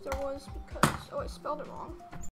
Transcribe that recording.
there was because, oh, I spelled it wrong.